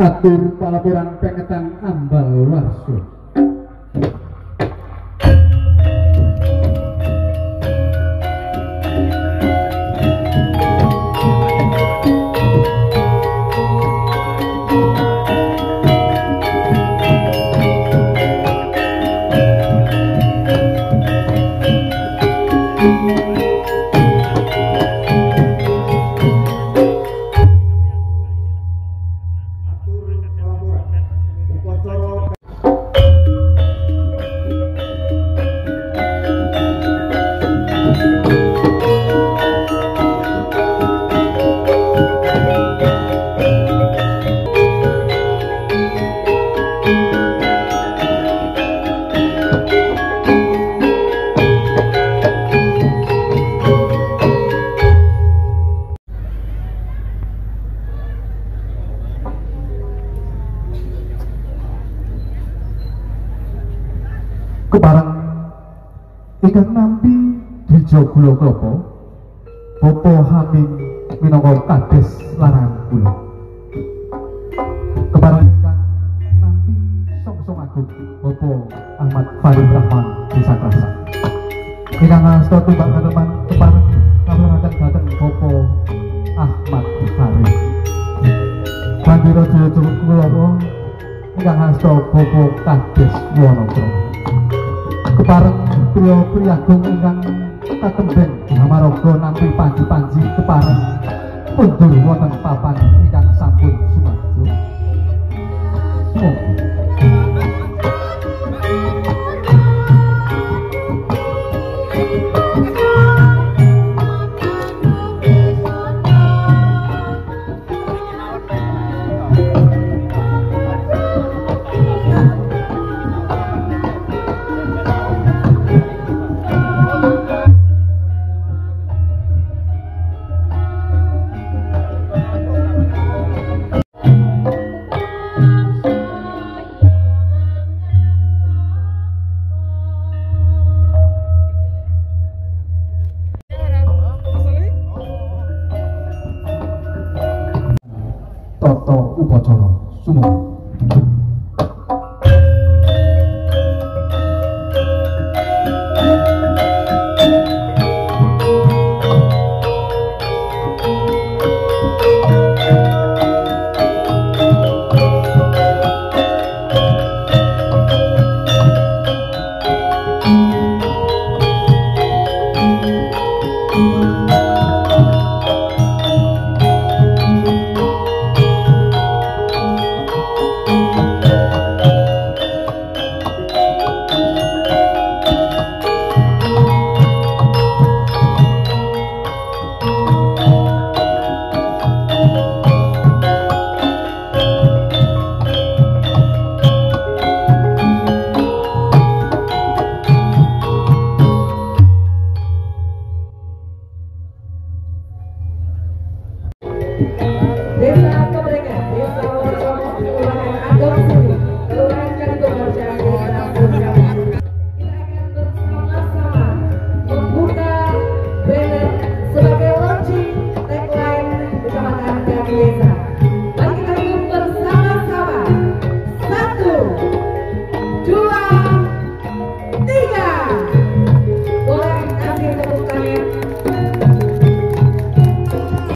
atur palaporan pengetan ambal warso ikan nampi di joglo klopo popo haming minangka kades larang kula. Keparang ikan nampi song-song agung popo Ahmad Farid Rahman bisa krasa. Ingkang ngasta tumbak kateman keparang kapramadang dateng popo Ahmad Farid Jaya Cukup Kula ingkang ngasta popo kades Wonokromo kepareng priya priyagung ingkang katembeng amaraga nampi panji-panji kepareng pundur wonten papan ingkang sampun sumadyo Monggo. 方の質問。